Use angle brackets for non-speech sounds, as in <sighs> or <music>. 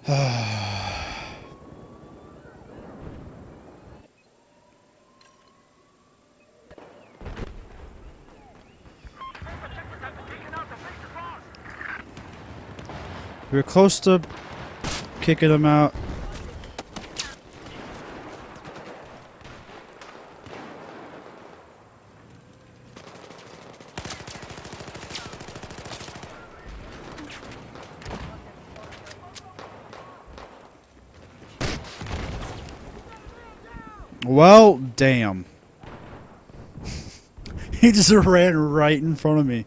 <sighs> We were close to kicking him out. Well, damn. <laughs> he just ran right in front of me.